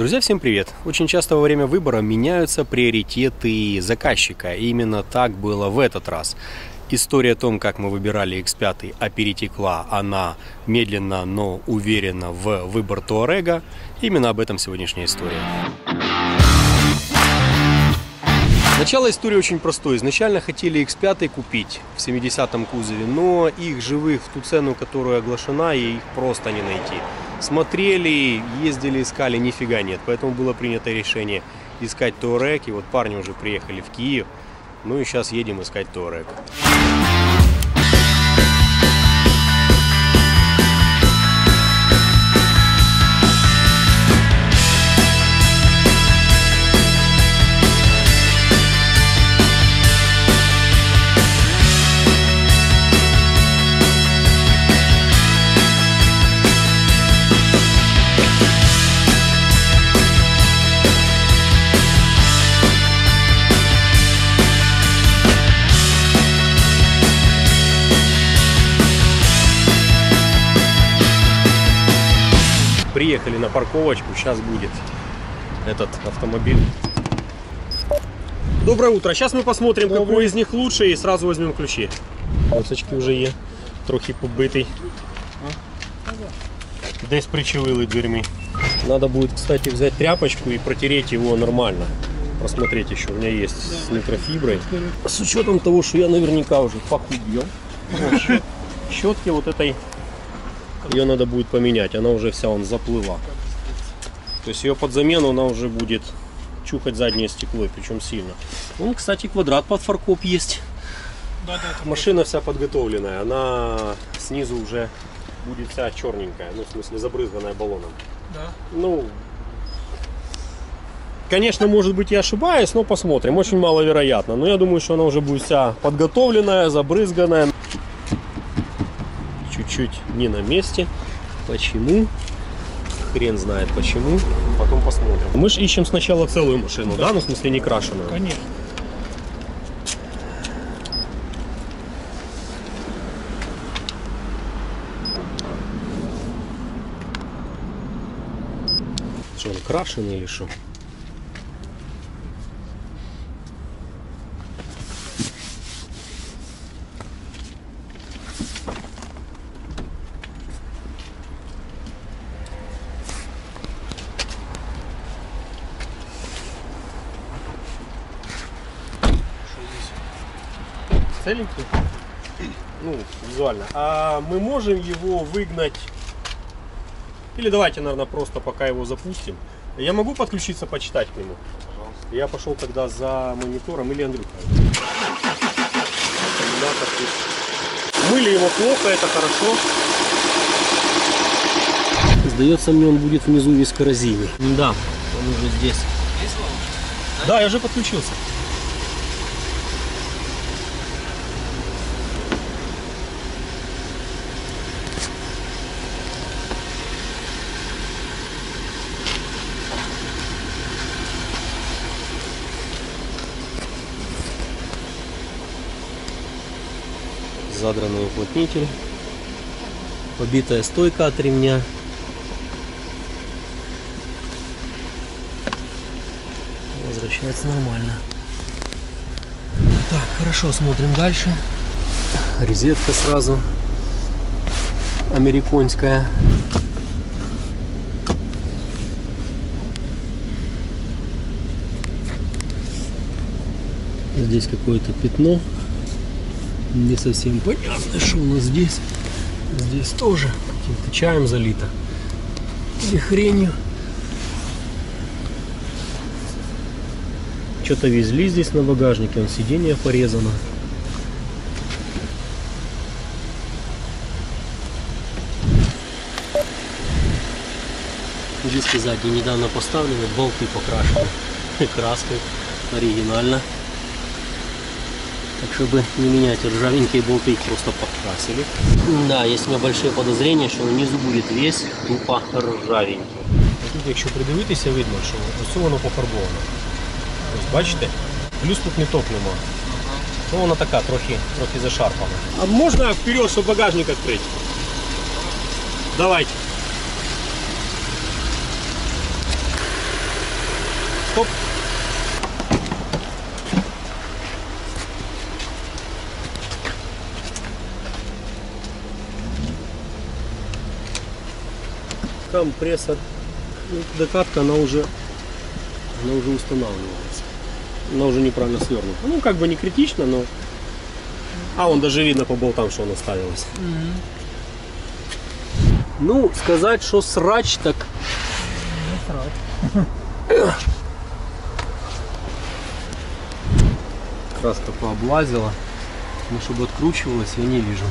Друзья, всем привет! Очень часто во время выбора меняются приоритеты заказчика. И именно так было в этот раз. История о том, как мы выбирали X5, а перетекла она медленно, но уверенно в выбор Туарега. Именно об этом сегодняшняя история. Начало истории очень простое. Изначально хотели X5 купить в 70-м кузове, но их живых в ту цену, которая оглашена, их просто не найти. Смотрели, ездили, искали, нифига нет. Поэтому было принято решение искать Touareg. И вот парни уже приехали в Киев. Ну и сейчас едем искать Touareg. Приехали на парковочку, сейчас будет этот автомобиль. Доброе утро. Сейчас мы посмотрим, Добрый. какой из них лучше и сразу возьмем ключи. Досочки вже є, трохи побитий. Десь причавили дверьми. Надо будет, кстати, взять тряпочку и протереть его нормально. Посмотреть еще, у меня есть с микрофиброй. С учетом того, что я наверняка уже похудел. Щетки вот этой ее надо будет поменять, она уже вся он заплыла. То есть ее под замену она уже будет чухать заднее стекло, причем сильно. Ну, кстати, квадрат под фаркоп есть. Да, да, Машина вся подготовленная, она снизу уже будет вся черненькая, ну, в смысле, забрызганная баллоном. Да. Ну, Конечно, может быть, я ошибаюсь, но посмотрим. Очень маловероятно. Но я думаю, что она уже будет вся подготовленная, забрызганная чуть-чуть не на месте. Почему? Хрен знает почему. Потом посмотрим. Мы же ищем сначала целую машину, да? да? Ну, в смысле, не крашеную. Конечно. Что, он крашеный или что? Целенький, ну, визуально. А мы можем его выгнать, или давайте, наверное, просто пока его запустим. Я могу подключиться, почитать к нему? Пожалуйста. Я пошел тогда за монитором или Андрюха. Мыли его плохо, это хорошо. Сдается мне, он будет внизу весь коррозийный. Да, он уже здесь. Да, я уже подключился. Задранный уплотнитель, побитая стойка от ремня. Возвращается нормально. Так, хорошо, смотрим дальше. Резетка сразу американская. Здесь какое-то пятно не совсем понятно, что у нас здесь. Здесь тоже каким-то чаем залито. Или хренью. Что-то везли здесь на багажнике, он сиденье порезано. Диски сзади недавно поставлены, болты покрашены краской оригинально. Так, чтобы не менять ржавенькие болты, их просто подкрасили. Да, есть у меня большие подозрения, что внизу будет весь тупо ржавенький. Тут, якщо придивитися, видно, що ось воно пофарбовано. Ось бачите? Плюс тут не топ нема. Ну вона така, трохи трохи зашарпана. А можна вперед, щоб багажник відкрити? Давайте. Стоп. Компрессор. Ну, Докатка, она уже, она уже устанавливается. Она уже неправильно свернута. Ну, как бы не критично, но... А, он даже видно по болтам, что она ставилась. Ну, сказать, что срач, так краска пооблазила. Но чтобы откручивалась, я не вижу.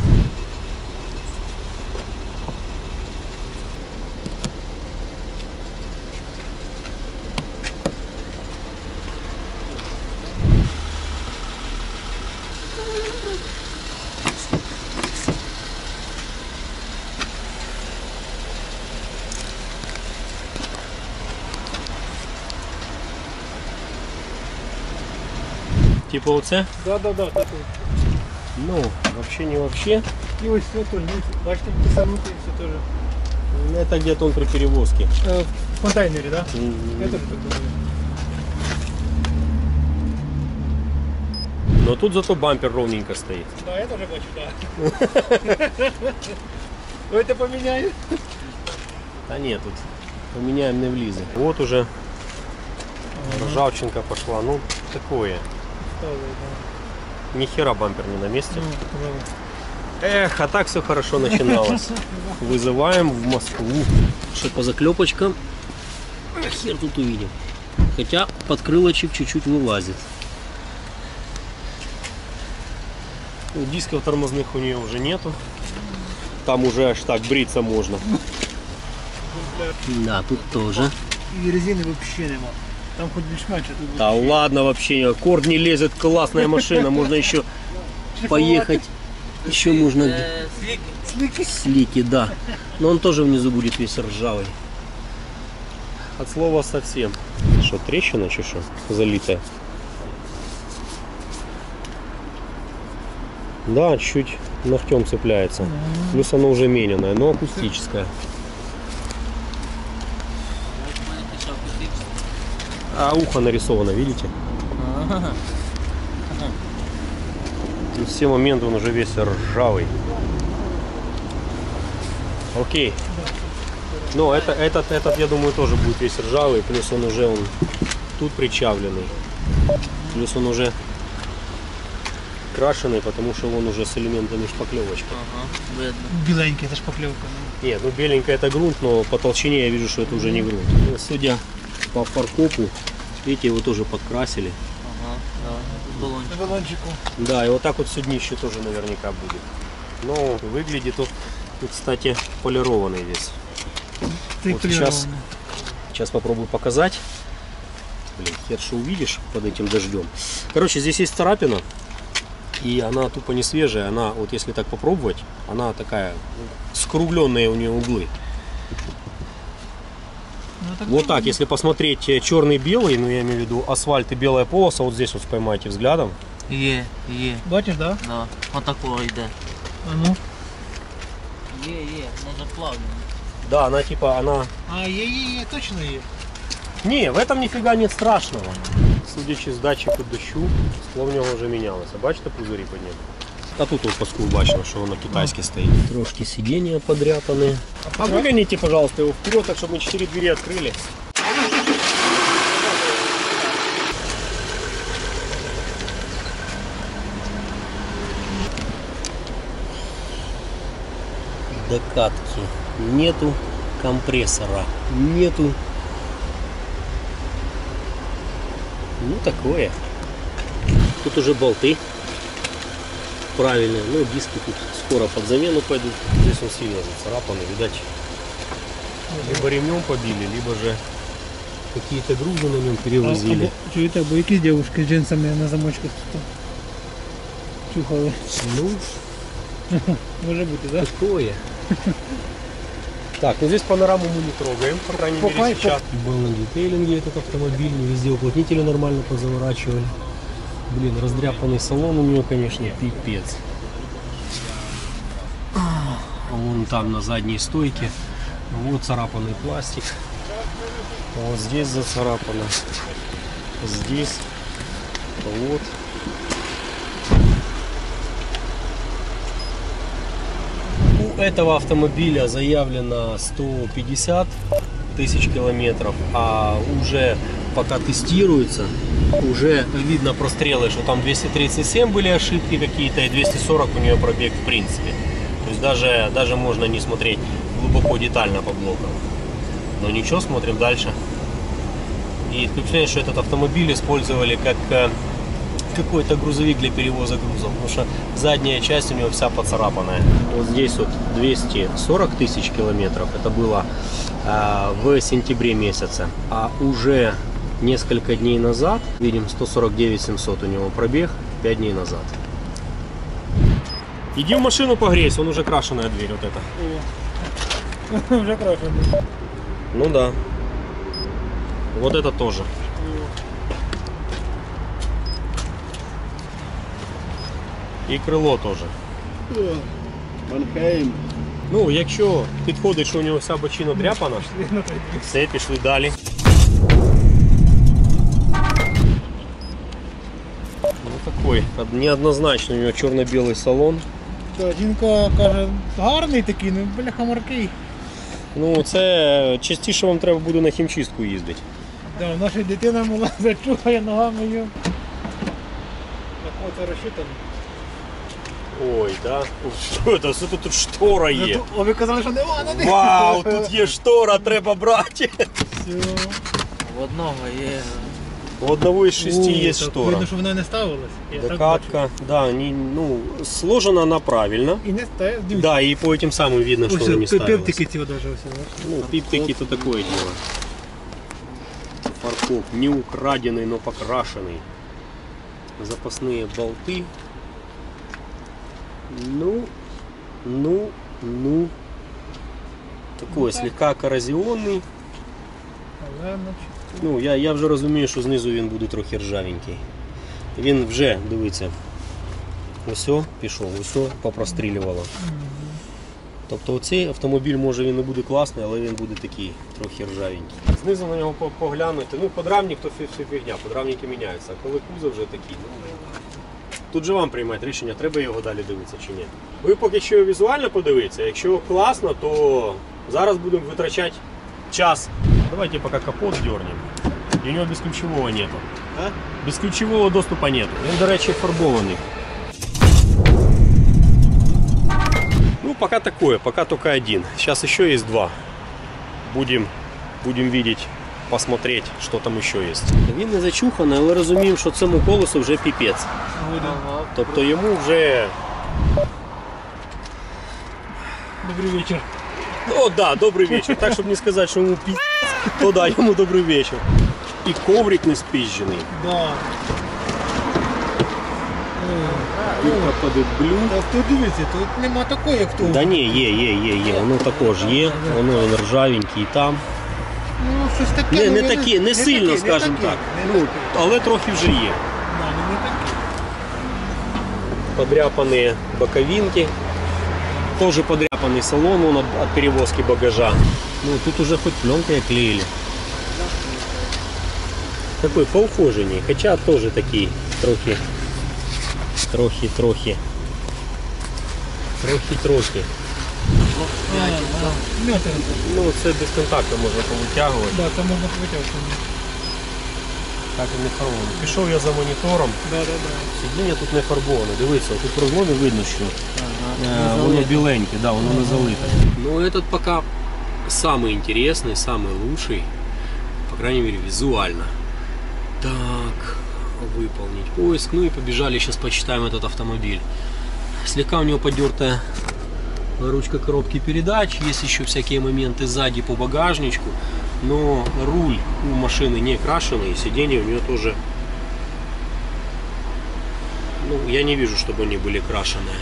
Типа оце? Да, да, да, так. Ну, вообще не вообще. І ось все теж, ну, бачите, писанути і все теж. Это где-то он при перевозке. Е, в контейнері, да? М, Я теж так думаю. Но тут зато бампер ровненько стоит. Да, я теж бачу, так. Давайте поміняю. Да нет, тут поменяем не влизы. Вот уже ржавчинка пошла. Ну, такое. Ставили, да. Ни хера бампер не на месте. Ну. Эх, а так все хорошо начиналось. Вызываем в Москву. Что по заклепочкам? Хер тут увидим. Хотя подкрылочек чуть-чуть вылазит. Ну, Дисков тормозных у нее уже нету. Там уже аж так бриться можно. Да, тут тоже. І резини взагалі нема. Там хоч більш-менш, а тут Да ладно вообще, корд не лезет, классная машина, можно еще поехать. Еще можно где- слики. слики, да. Но он тоже внизу будет весь ржавый. От слова совсем. Что, трещина, что, что залитая? Да, чуть ногтем цепляется. Плюс оно уже мененное, но акустическое. А ухо нарисовано, видите? И все моменты он уже весь ржавый. Окей. Но это, этот, этот, я думаю, тоже будет весь ржавый. Плюс он уже он тут причавленный. Плюс он уже крашеный, потому что он уже с элементами шпаклевочки. Ага, ж поклевка. ну. Нет, ну беленькая это грунт, но по толщине я вижу, что это уже не грунт. Ну, Судя по фаркопу, видите, его тоже подкрасили. Ага, да. Балончику. Да, и вот так вот все днище тоже наверняка будет. Но выглядит он, кстати, полированный весь. Ти Вот сейчас, сейчас попробую показать. Блин, хер что увидишь под этим дождем. Короче, здесь есть царапина. И она тупо не свежая. Она, вот если так попробовать, она такая скругленные у нее углы. Вот так, если посмотреть э, черный-белый, ну я имею в виду асфальт и белая полоса, вот здесь вот поймайте взглядом. Є, є, Бачиш, да? да. Отакого йде. А ну. Є, є, може плавно. Да, она типа, она... А, є, є, є, точно є. Не, в этом нифига нет страшного. Судячи з датчику дощу, скло в нього вже мінялося. Бачите, пузирі по ньому? А тут от паску бачимо, що воно китайське стоїть. Трошки сидіння подряпаны. А выгоните, пожалуйста, его вперед, так чтобы мы четыре двери открыли. Докатки. Нету компрессора. Нету Ну такое. Тут уже болты правильные. Ну диски тут скоро под замену пойдут. Здесь он сильно зацарапанный, видать. Либо ремнем побили, либо же какие-то грузы на нем перевозили. Або, чуєте, або якісь дівушки з джинсами на замочках тут чухали. Ну, Може бути, да? такое. Так, ну здесь панораму мы не трогаем, по крайней По мере кайфу. сейчас. Был на детейлинге этот автомобиль, везде уплотнители нормально позаворачивали. Блин, раздряпанный салон у него, конечно, пипец. Вон там на задней стойке, вот царапанный пластик. Вот здесь зацарапано. здесь. Вот. У этого автомобиля заявлено 150 тысяч километров, а уже пока тестируется, уже видно прострелы, что там 237 были ошибки какие-то и 240 у нее пробег в принципе. То есть даже, даже можно не смотреть глубоко детально по блокам. Но ничего, смотрим дальше. И впечатление, что этот автомобиль использовали как э, какой-то грузовик для перевоза грузов, потому что задняя часть у него вся поцарапанная. Вот здесь вот 240 тысяч километров, это было э, в сентябре месяце, а уже несколько дней назад, видим 149 700 у него пробег, 5 дней назад. Иди в машину погрейся, он уже крашеная дверь вот эта. Вже краще. Ну да. Вот это тоже. І крило теж. Манхейм. Ну, якщо підходить, що у нього вся бочина дряпана, все, пішли далі. Такой, од- неоднозначно у нього чорно-білий салон. Та, жінка каже, гарний такий, ну бляха маркий. Ну, це частіше вам треба буде на хімчистку їздити. Да, наша дитина мала зачухає ногами її. Так оце розчитано. Ой, да? Що це? Що тут штора є? Ну, то- О, ви казали, що нема, не не. Вау, тут є штора, треба брати. Все. В одного є. У одного із шести О, є так штора. Видно, що вона не ставилась. Я так бачу. Докатка, да, не, ну, сложена она правильно. І не ставилась. Да, и по этим самым видно, что она не ставилась. Пиптики ці даже все, бачиш? Ну, пиптики это такое дело. Фаркоп не украденный, но покрашенный. Запасные болты. Ну, ну, ну. Такой слегка коррозионный. Але, значить, Ну, я, я вже розумію, що знизу він буде трохи ржавенький. Він вже, дивіться, ось пішов, ось попрострілювало. Тобто оцей автомобіль може він не буде класний, але він буде такий трохи ржавенький. Знизу на нього поглянути. Ну, подрамник то фі- фігня, подрамники міняються. А коли кузов вже такий, ну. Тут же вам приймати рішення, треба його далі дивитися чи ні. Ви поки що візуально подивіться, якщо класно, то зараз будемо витрачати час. Давайте пока капот дернем. И у него бесключевого нету. А? Бесключевого доступа нету. Він, до речі, фарбований. Ну, пока такое, пока только один. Сейчас еще есть два. Будем, будем видеть, посмотреть, что там еще есть. Він не зачуханий, але розуміємо, що цьому колесу вже піпець. Ага. Тобто йому вже. Добрий вечір. О, да, добрий вечір. Так, щоб не сказати, що йому пі... То да, йому добрий вечір. І коврик не спіжений. Да. Юбка під блю. Так тут дивіться, тут нема такої, як тут. Да ні, є, є, є, є. Воно також є. Воно він ржавенький і там. Ну, щось таке. Не, ну, не я такі, не сильно, такі, скажімо не так. не Ну, такі. але трохи вже є. Да, ну, не такі. Подряпані боковинки. Тоже подряпанный салон он от, от перевозки багажа. Ну, тут уже хоть пленкой оклеили. Такой поухоженней, хотя тоже такие трохи, трохи, трохи, трохи, трохи. М'ятер. Ну, це без контакту можна повитягувати. Да, це можна витягнути. Так і не фарбовано. Пішов я за монітором. Да, да, да. Сидіння тут не фарбоване. Дивіться, тут в розломі видно, що е, воно біленьке, да, воно не залите. Ну, этот пока самый интересный, самый лучший, по крайней мере, визуально. Так, выполнить поиск. Ну и побежали, сейчас почитаем этот автомобиль. Слегка у него подертая ручка коробки передач, есть еще всякие моменты сзади по багажничку, но руль у машины не крашеный, сиденья у нее тоже, ну, я не вижу, чтобы они были крашеные.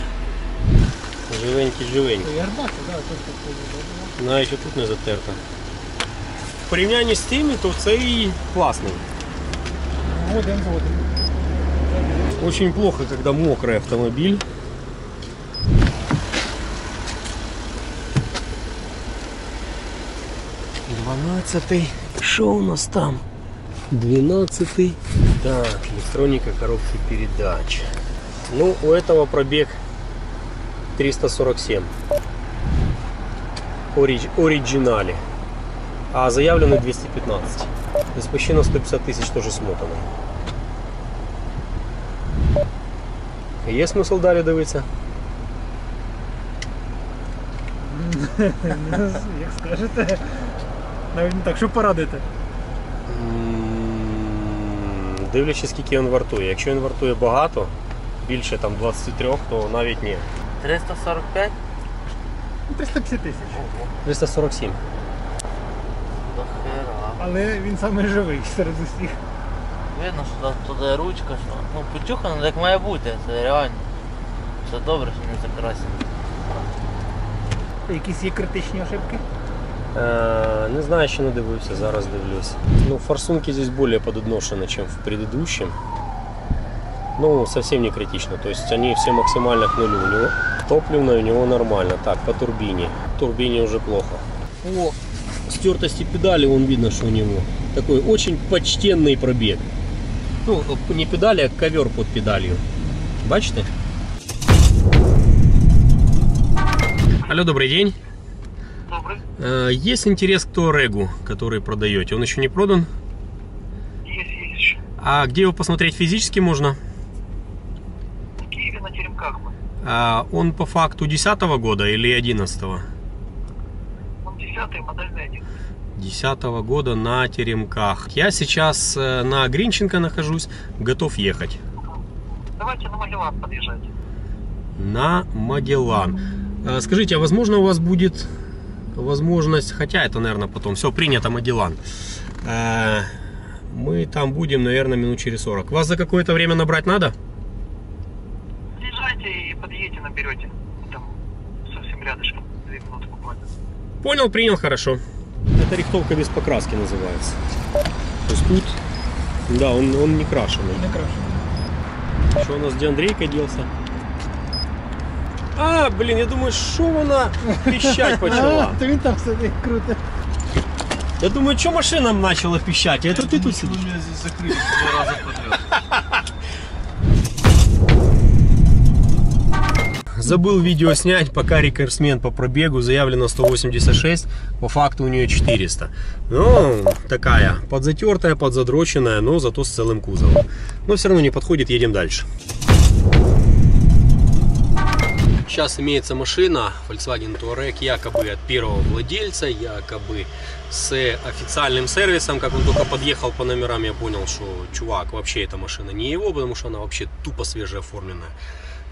Живенькі-живенькі. Я ж бачу, да, тут таке. Навіть тут не затерта. В порівнянні з тими, то цей класний. Годин, годин. Очень плохо, когда мокрый автомобиль. Дванадцатый. Что у нас там? 12 Так, электроника коробки передач. Ну, у этого пробег 347. Ориг... А заявлены 215. То есть почти на 150 тысяч тоже смотано. Є смисл далі дивитися? Як скажете. Навіть не так, що порадите? М, Дивлячись, скільки він вартує. Якщо він вартує багато, більше там 23, то навіть ні. 345? Ну, 350 тисяч. 347. До хера. Але він саме живий серед усіх. Видно, що там туди ручка, що. Ну, почухано, як має бути, це реально. Все добре, що не закрасено. Якісь є критичні ошибки? Е, Не знаю, ще не дивився, зараз дивлюсь. Ну, форсунки здесь более пододношены, чем в предыдущем. Ну, совсем не критично. То есть они все максимально к нулю. У него топливное у него нормально. Так, по турбине. Турбине уже плохо. О, стертости педали, вон видно, что у него. Такой очень почтенный пробег. Ну, не педали, а ковер под педалью. Бачите? Алло, добрый день. Добрый. Э, Есть интерес к Туарегу, который продаете? Он еще не продан? Есть, есть еще. А где его посмотреть физически можно? В Киеве на Теремках мы. А Он по факту 10 года или 11 Он 10 модельный один. 10 года на Теремках. Я сейчас э, на Гринченко нахожусь, готов ехать. Давайте на Магеллан подъезжайте. На Магеллан. Э, Скажите, а возможно у вас будет возможность, хотя это, наверное, потом, все, принято Магеллан. Э, Мы там будем, наверное, минут через 40. Вас за какое-то время набрать надо? Подъезжайте и подъедете, наберете. Там совсем рядышком. Две минуты буквально. Понял, принял, хорошо. Это рихтовка без покраски называется. То есть тут, да, он, он не крашеный. Не краще. Что у нас, где Андрейка делся? А, блин, я думаю, что вона пищать почала? То він там сидить круто. Я думаю, что машина начала пищать, а это ты тут сидишь. меня здесь закрыли два раза подряд. Забыл видео снять, пока рекордсмен по пробегу заявлено 186, по факту у нее 400. Ну, такая, подзатертая, подзадроченная, но зато с целым кузовом. Но все равно не подходит, едем дальше. Сейчас имеется машина Volkswagen Touareg якобы от первого владельца, якобы с официальным сервисом. Как он только подъехал по номерам, я понял, что чувак, вообще эта машина не его, потому что она вообще тупо свежеоформленная.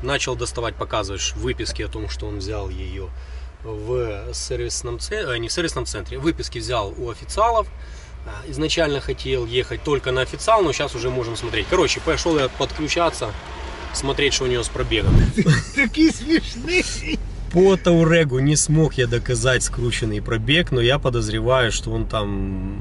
Начал доставать, показывать выписки о том, что он взял ее в сервисном центре, не в сервисном центре, выписки взял у официалов. А, Изначально хотел ехать только на официал, но сейчас уже можем смотреть. Короче, пошел я подключаться, смотреть, что у него с пробегом. Такий смішний. По Таурегу не смог я доказать скрученный пробег, но я подозреваю, что он там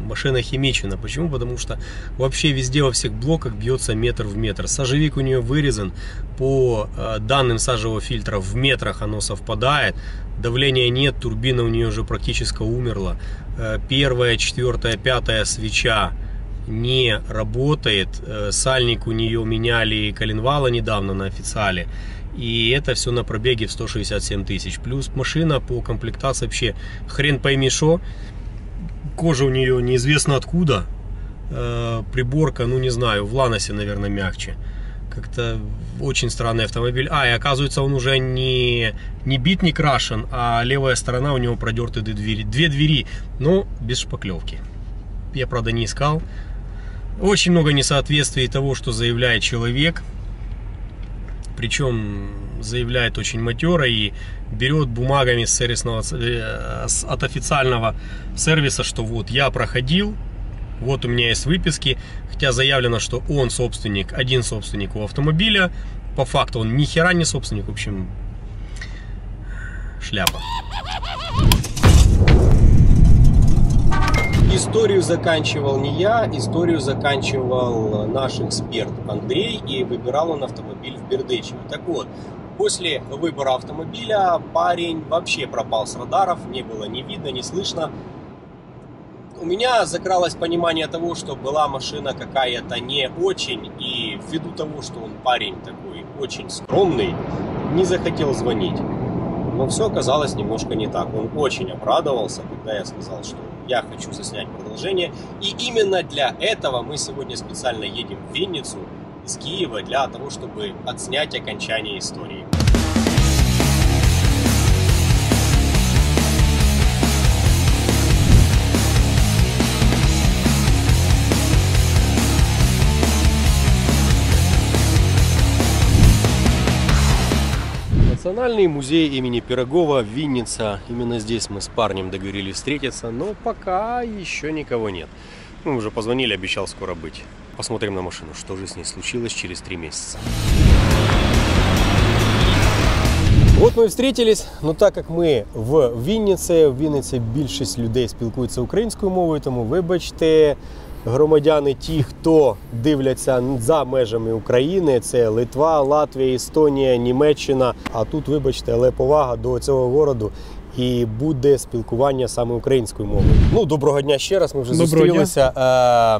машина химичена. Почему? Потому что вообще везде во всех блоках бьется метр в метр. Сажевик у нее вырезан, по э, данным сажевого фильтра в метрах оно совпадает. Давления нет, турбина у нее уже практически умерла. Э, Первая, четвертая, пятая свеча не работает. Э, Сальник у нее меняли коленвала недавно на официале. И это все на пробеге в 167 тысяч. Плюс машина по комплектации вообще хрен пойми шо. Кожа у нее неизвестно откуда. Э, Приборка, ну не знаю, в Ланосе, наверное, мягче. Как-то очень странный автомобиль. А, и оказывается, он уже не, не бит, не крашен, а левая сторона у него продерты две двери. Две двери, но без шпаклевки. Я, правда, не искал. Очень много несоответствий того, что заявляет человек. Причем заявляет очень матеро и берет бумагами с сервисного, э, от официального сервиса, что вот я проходил, вот у меня есть выписки, хотя заявлено, что он собственник, один собственник у автомобиля, по факту он ни хера не собственник, в общем, шляпа. Историю заканчивал не я, историю заканчивал наш эксперт Андрей, и выбирал он автомобиль в Бердычеве. Так вот, после выбора автомобиля парень вообще пропал с радаров, не было ни видно, ни слышно. у меня закралось понимание того, что была машина какая-то не очень, и ввиду того, что он парень такой очень скромный, не захотел звонить. Но все оказалось немножко не так. Он очень обрадовался, когда я сказал, что я хочу заснять продолжение. И именно для этого мы сегодня специально едем в Винницу из Киева для того, чтобы отснять окончание истории. Национальный музей имени Пирогова, Винница. Именно здесь мы с парнем договорились встретиться, но пока еще никого нет. Мы уже позвонили, обещал скоро быть. Посмотрим на машину, что же с ней случилось через три месяца. От ми встретились. Ну так як ми в Вінниці, в Вінниці більшість людей спілкуються українською мовою, тому вибачте, громадяни, ті, хто дивляться за межами України, це Литва, Латвія, Естонія, Німеччина. А тут, вибачте, але повага до цього городу. І буде спілкування саме українською мовою. Ну, доброго дня ще раз. Ми вже Доброго зустрілися.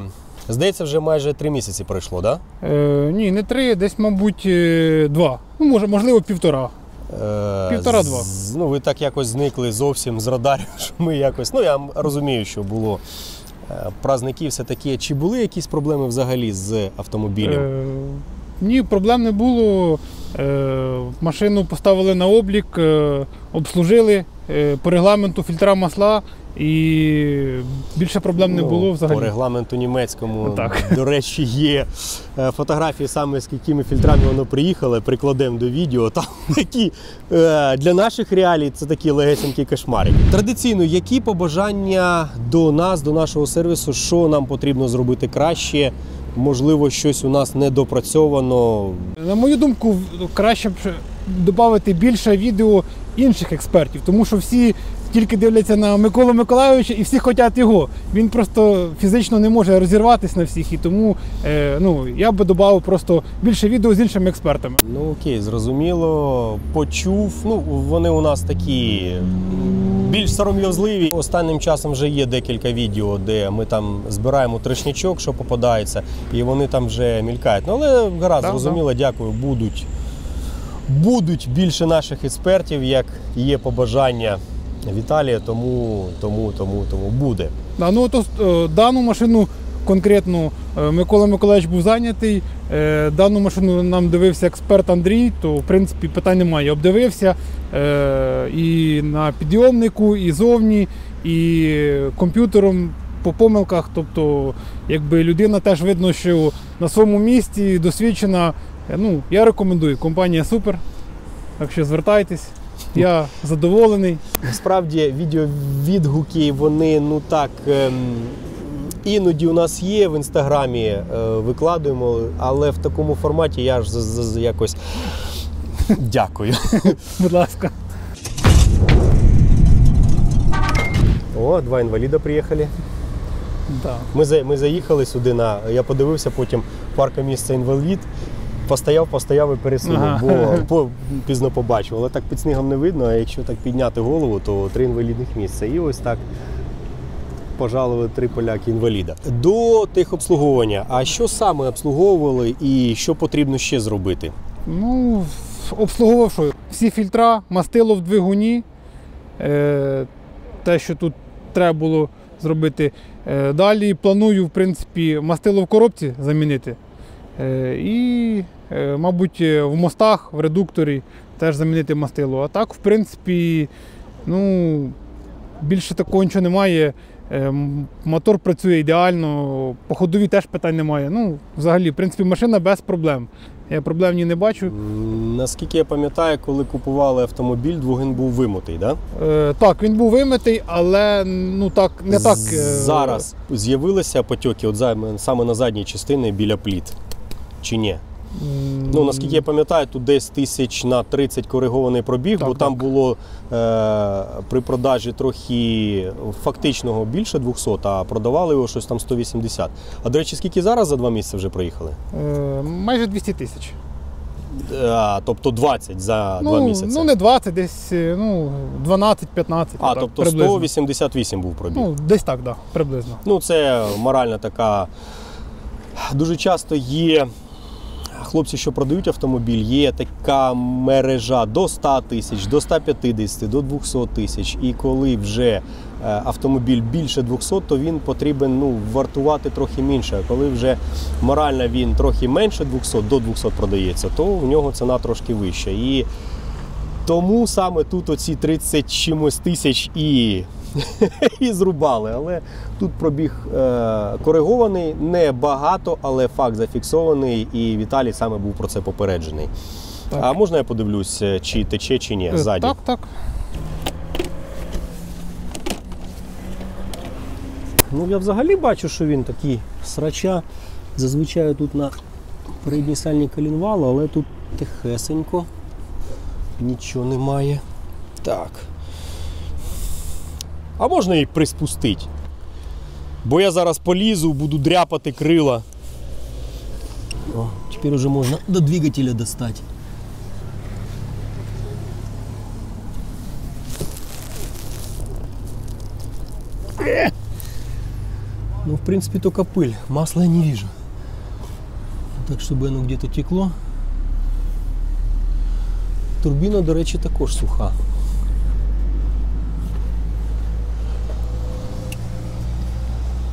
Е, здається, вже майже три місяці пройшло, так? Да? Е, ні, не три, десь, мабуть, е, два. Ну, може, можливо, півтора. Е, Півтора-два. Ну, ви так якось зникли зовсім з радарів, що ми якось. Ну, я розумію, що було праздники, все таке. Чи були якісь проблеми взагалі з автомобілем? Е, ні, проблем не було. Е, машину поставили на облік, е, обслужили е, по регламенту фільтра масла і більше проблем не Ну, було По регламенту німецькому, Так. до речі, є е, фотографії саме з якими фільтрами воно приїхало, прикладемо до відео. Там такі е, для наших реалій це такі легесенькі кошмари. Традиційно, які побажання до нас, до нашого сервісу, що нам потрібно зробити краще? Можливо, щось у нас недопрацьовано. На мою думку, краще б додати більше відео інших експертів, тому що всі тільки дивляться на Миколу Миколайовича і всі хочуть його. Він просто фізично не може розірватися на всіх, і тому е, ну, я би додав просто більше відео з іншими експертами. Ну окей, зрозуміло. Почув. Ну, вони у нас такі більш сором'язливі. Останнім часом вже є декілька відео, де ми там збираємо трешнячок, що попадається, і вони там вже мількають. Ну, але гаразд, зрозуміло, дякую. Будуть, будуть більше наших експертів, як є побажання Віталія, тому, тому, тому, тому буде. Да, ну, то, е, дану машину конкретно е, Микола Миколаївич був зайнятий. Е, дану машину нам дивився експерт Андрій, то в принципі питань немає. Обдивився і на підйомнику, і зовні, і комп'ютером по помилках. Тобто, якби людина теж видно, що на своєму місці досвідчена. Е, Ну, я рекомендую. Компанія супер. Так що звертайтесь. Я задоволений. Насправді відеовідгуки вони ну так. Ем... Іноді у нас є в інстаграмі, е, викладуємо, але в такому форматі я ж з- з- з- якось дякую. Будь ласка. О, два інваліда приїхали. Да. Ми, за- ми заїхали сюди на. Я подивився потім парка місце інвалід. Постояв, постояв і пересунув, Ага. бо по, пізно побачив. Але так під снігом не видно, а якщо так підняти голову, то три інвалідних місця. І ось так пожалували три поляки інваліда. До техобслуговування. А що саме обслуговували і що потрібно ще зробити? Ну, обслуговував що? Всі фільтра, мастило в двигуні. Е, те, що тут треба було зробити. Е, далі планую, в принципі, мастило в коробці замінити. Е, і, е, мабуть, е, в мостах, в редукторі теж замінити мастило. А так, в принципі, ну, більше такого нічого немає. Мотор працює ідеально, по ходові теж питань немає. Ну, взагалі, в принципі, машина без проблем. Я проблем ні не бачу. Наскільки я пам'ятаю, коли купували автомобіль, двигун був вимутий, да? Е, так, він був вимитий, але ну так не так. Зараз з'явилися потьоки от саме на задній частині біля пліт. Чи ні? Ну, наскільки я пам'ятаю, тут десь тисяч на 30 коригований пробіг, Так, бо там було е, при продажі трохи фактичного більше 200, а продавали його щось там 180. А до речі, скільки зараз за два місяці вже проїхали? е, майже 200 тисяч. А, тобто 20 за два Ну, місяці. ну не 20, десь е, ну, 12-15. а, тобто приблизно. 188 був пробіг. Ну, десь так, да, приблизно. Ну, це моральна така. Дуже часто є хлопці, що продають автомобіль, є така мережа до 100 тисяч, до 150, до 200 тисяч. І коли вже е, автомобіль більше 200, то він потрібен ну, вартувати трохи менше. А коли вже морально він трохи менше 200, до 200 продається, то в нього ціна трошки вища. І тому саме тут оці 30 чимось тисяч і, і зрубали. Але тут пробіг е, коригований, не багато, але факт зафіксований, і Віталій саме був про це попереджений. Так. А можна я подивлюсь, е, чи тече, чи ні, Е, ззаді? Так, так. Ну я взагалі бачу, що він такий срача. Зазвичай тут на передній сальній колінвалу, але тут тихесенько. Нічого немає. Так. А можна її приспустити? Бо я зараз полізу, буду дряпати крила. О, тепер уже можна до двигателя достати. Ну, в принципе, только пыль. Масла я не вижу. Так, чтобы оно где-то текло. Турбіна, до речі, також суха.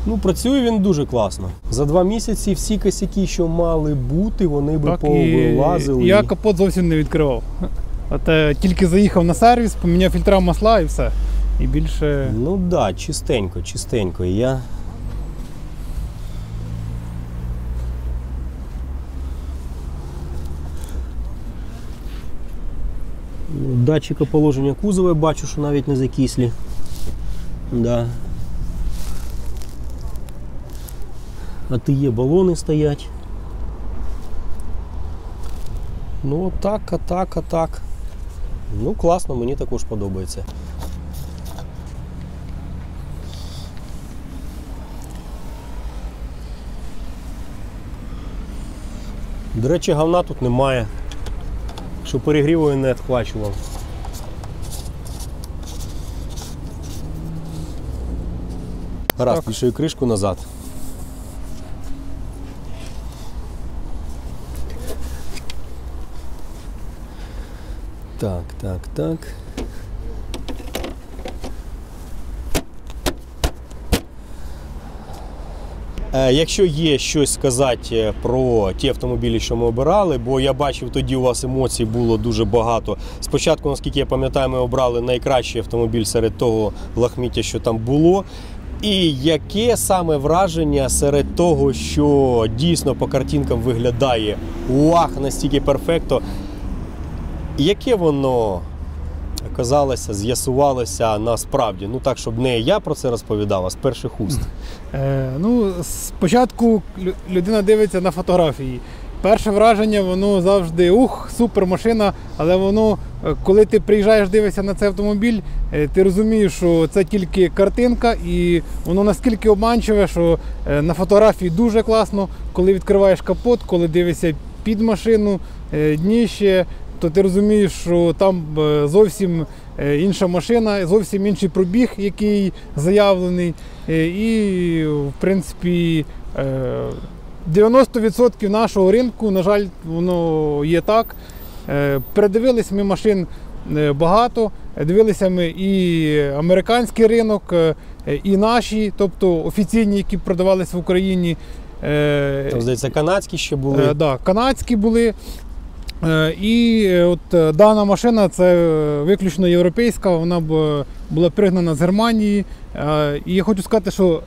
Ну, працює він дуже класно. За два місяці всі косяки, що мали бути, вони би так і повилазили. я капот зовсім не відкривав. От е, тільки заїхав на сервіс, поміняв фільтра масла і все. І більше. Ну так, да, чистенько, чистенько. Я Датчика положення кузова я бачу, що навіть не закислі. Да. А ти є балони стоять. Ну, так, а так, а так. Ну, класно, мені також подобається. До речі, говна тут немає. Що перегріву я не відхвачував. Раз, Так. пішую кришку назад. Так, так. Е, Якщо є щось сказати е, про ті автомобілі, що ми обирали, бо я бачив, тоді у вас емоцій було дуже багато. Спочатку, наскільки я пам'ятаю, ми обрали найкращий автомобіль серед того лахміття, що там було. І яке саме враження серед того, що дійсно по картинкам виглядає уах, настільки перфекто, яке воно оказалося, з'ясувалося насправді? Ну так, щоб не я про це розповідав, а з перших уст. Е, ну, спочатку людина дивиться на фотографії. Перше враження, воно завжди ух, супер машина, але воно, е, коли ти приїжджаєш, дивишся на цей автомобіль, е, ти розумієш, що це тільки картинка, і воно наскільки обманчиве, що е, на фотографії дуже класно, коли відкриваєш капот, коли дивишся під машину, дніще, то ти розумієш, що там е, зовсім е, інша машина, зовсім інший пробіг, який заявлений. Е, І, в принципі, е, 90% нашого ринку, на жаль, воно є так. Передивились ми машин багато, дивилися ми і американський ринок, і наші, тобто офіційні, які продавалися в Україні. Там, здається, канадські ще були. Е, да, канадські були. Е, І е, от е, дана машина це виключно європейська, вона б, була пригнана з Германії. І я хочу сказати, що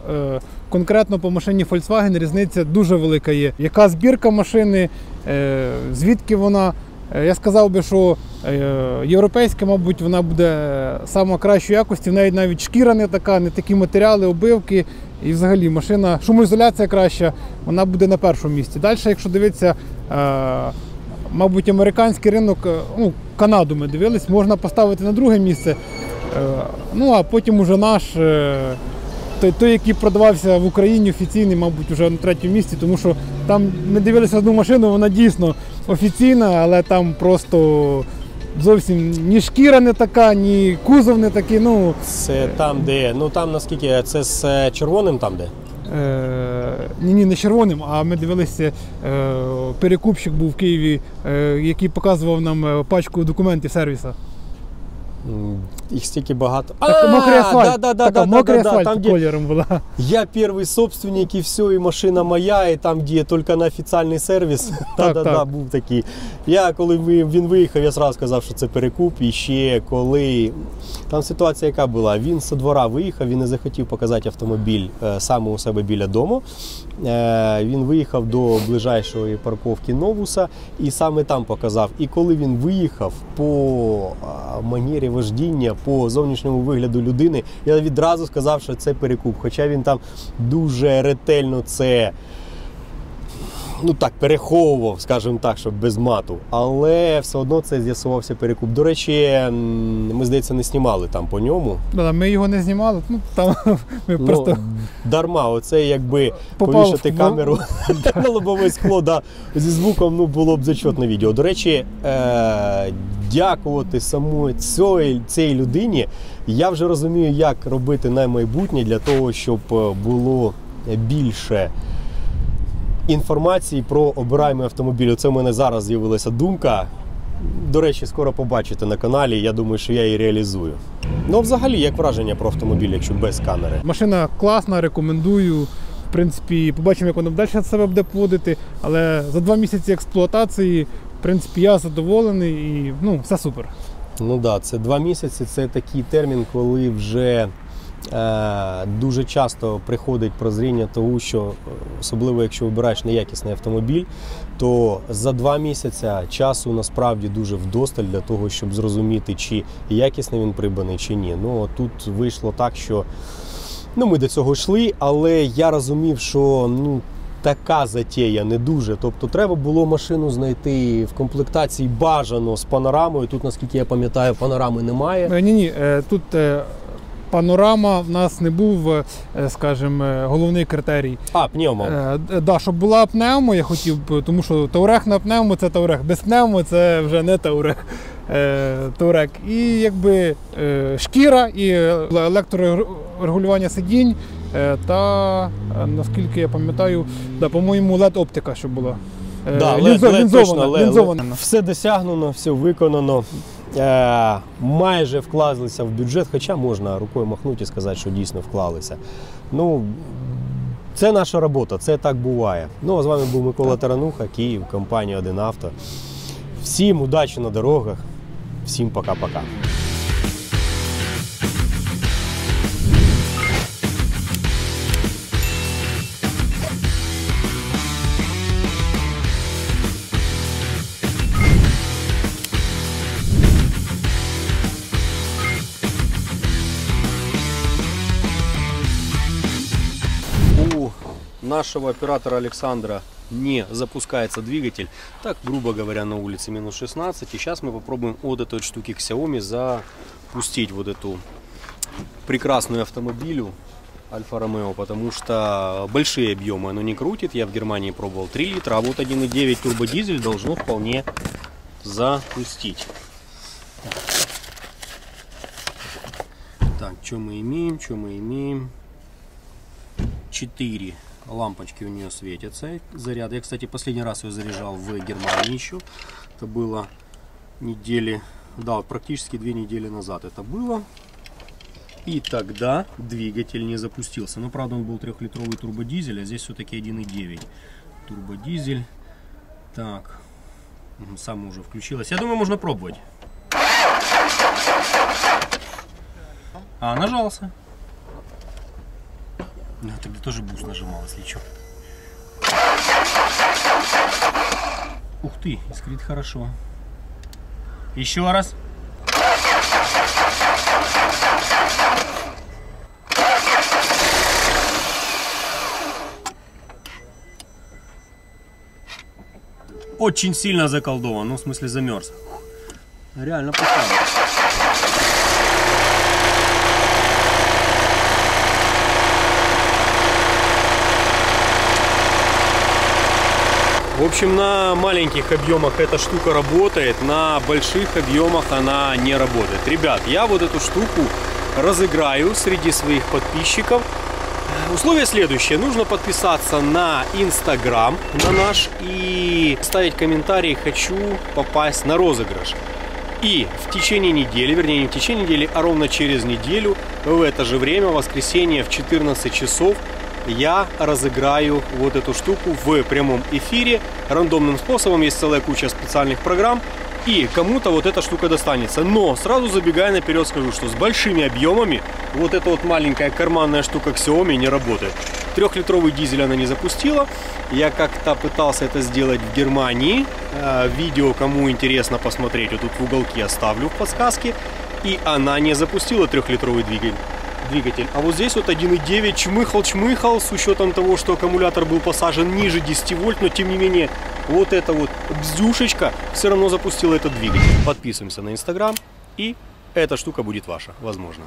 конкретно по машині Volkswagen різниця дуже велика є. Яка збірка машини, звідки вона? Я сказав би, що європейська, мабуть, вона буде кращої якості. В неї навіть шкіра не така, не такі матеріали, обивки. І взагалі машина, шумоізоляція краща, вона буде на першому місці. Далі, якщо дивитися, мабуть, американський ринок, е, ну, Канаду ми дивились, можна поставити на друге місце. Е, Ну а потім уже наш е, той, той, який продавався в Україні офіційний, мабуть, вже на третьому місці, тому що там ми дивилися одну машину, вона дійсно офіційна, але там просто зовсім ні шкіра не така, ні кузов не такий. Ну, Це там, де. Ну там наскільки це з червоним там де? Е, ні, ні, не червоним, а ми дивилися, е, перекупщик був в Києві, е, який показував нам пачку документів сервіса. Їх стільки багато. Так. Да, да, да, така, там, кольором була. я первый собственник, і все, і машина моя, і там, де тільки на офіційний сервіс. Так, да, да, да, так. був такий. Я коли він виїхав, я зразу сказав, що це перекуп. І ще коли там ситуація яка була, він з двора виїхав, він не захотів показати автомобіль е, саме у себе біля дому. Він виїхав до ближайшої парковки Новуса і саме там показав. І коли він виїхав по а, манері вождіння, по зовнішньому вигляду людини, я відразу сказав, що це перекуп. Хоча він там дуже ретельно це. Ну так, переховував, скажімо так, щоб без мату. Але все одно це з'ясувався перекуп. До речі, ми, здається, не знімали там по ньому. Да, Ми його не знімали, ну там ми Ну, просто дарма, оце якби Попав повішати в- камеру на лобове скло, да, зі звуком ну, було б зачетне відео. До речі, е- дякувати самої цій, цій людині. Я вже розумію, як робити на майбутнє для того, щоб е, було більше. Інформації про обираємий автомобіль. Це в мене зараз з'явилася думка. До речі, скоро побачите на каналі. Я думаю, що я її реалізую. Ну, взагалі, як враження про автомобіль, якщо без камери. машина класна, рекомендую. В принципі, побачимо, як вона далі себе буде поводити. Але за два місяці експлуатації, в принципі, я задоволений і ну, все супер. Ну так, да, це два місяці. Це такий термін, коли вже дуже часто приходить прозріння того, що е, особливо якщо вибираєш неякісний автомобіль, то за два місяці часу насправді дуже вдосталь для того, щоб зрозуміти, чи якісний він придбаний, чи ні. Ну тут вийшло так, що ну, ми до цього йшли, але я розумів, що ну. Така затея не дуже. Тобто треба було машину знайти в комплектації бажано з панорамою. Тут, наскільки я пам'ятаю, панорами немає. Ні, ні, тут е, панорама в нас не був, е, скажімо, е, головний критерій. А, пневмо. Е, да, щоб була пневмо, я хотів би, тому що Таурех на пневмо це Таурех. Без пневмо це вже не Таурех. Таурек. І якби шкіра, і електрорегулювання сидінь. Та наскільки я пам'ятаю, да, по-моєму, LED оптика, щоб була. Да, лінзована. Все досягнено, все виконано. Е, майже вклалися в бюджет, хоча можна рукою махнути і сказати, що дійсно вклалися. Ну, це наша робота, це так буває. Ну, а з вами був Микола Тарануха, Київ, компанія Один Авто. Всім удачі на дорогах, всім пока-пока. Нашего оператора Александра не запускается двигатель. Так, грубо говоря, на улице минус 16. И сейчас мы попробуем от этой штуки Xiaomi запустить вот эту прекрасную автомобилю Альфа Ромео, потому что большие объемы оно не крутит. Я в Германии пробовал 3 литра, а вот 1.9 турбодизель должно вполне запустить. Так, что мы имеем, что мы имеем? 4 лампочки у нее светятся. Заряд. Я, кстати, последний раз ее заряжал в Германии еще. Это было недели, да, практически две недели назад это было. И тогда двигатель не запустился. Но, правда, он был трехлитровый турбодизель, а здесь все-таки 1.9 турбодизель. Так, сам уже включилась. Я думаю, можно пробовать. А, нажался. Ну, тогда тоже буст нажимал, если что. Ух ты, искрит хорошо. Еще раз. Очень сильно заколдован, ну в смысле замерз. Реально поставил. В общем, на маленьких объемах эта штука работает, на больших объемах она не работает. Ребят, я вот эту штуку разыграю среди своих подписчиков. Условие следующее. Нужно подписаться на Инстаграм, на наш, и ставить комментарий «Хочу попасть на розыгрыш». И в течение недели, вернее не в течение недели, а ровно через неделю, в это же время, в воскресенье в 14 часов, я разыграю вот эту штуку в прямом эфире рандомным способом. Есть целая куча специальных программ. И кому-то вот эта штука достанется. Но сразу забегая наперед скажу, что с большими объемами вот эта вот маленькая карманная штука Xiaomi не работает. Трехлитровый дизель она не запустила. Я как-то пытался это сделать в Германии. Э, Видео, кому интересно посмотреть, вот тут в уголке оставлю в подсказке. И она не запустила трехлитровый двигатель двигатель. А вот здесь вот 1.9 чмыхал-чмыхал с учетом того, что аккумулятор был посажен ниже 10 вольт, но тем не менее вот эта вот бздюшечка все равно запустила этот двигатель. Подписываемся на инстаграм и эта штука будет ваша, возможно.